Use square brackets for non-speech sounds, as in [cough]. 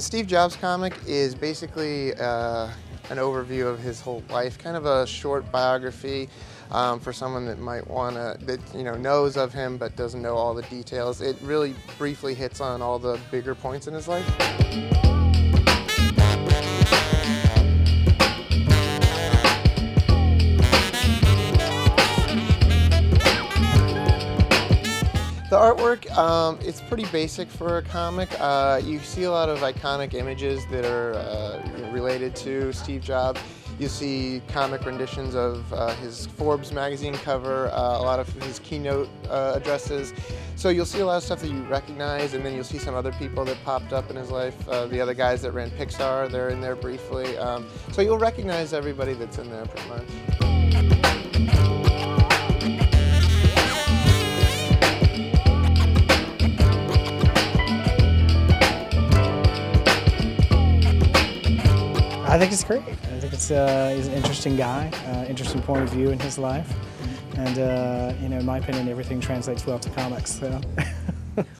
Steve Jobs comic is basically uh, an overview of his whole life, kind of a short biography um, for someone that might want to, that you know knows of him but doesn't know all the details. It really briefly hits on all the bigger points in his life. The artwork, um, it's pretty basic for a comic. Uh, you see a lot of iconic images that are uh, related to Steve Jobs. You see comic renditions of uh, his Forbes magazine cover, uh, a lot of his keynote uh, addresses. So you'll see a lot of stuff that you recognize, and then you'll see some other people that popped up in his life. Uh, the other guys that ran Pixar, they're in there briefly. Um, so you'll recognize everybody that's in there pretty much. I think it's great. I think it's uh, he's an interesting guy, uh, interesting point of view in his life, and uh, you know, in my opinion, everything translates well to comics. So. [laughs]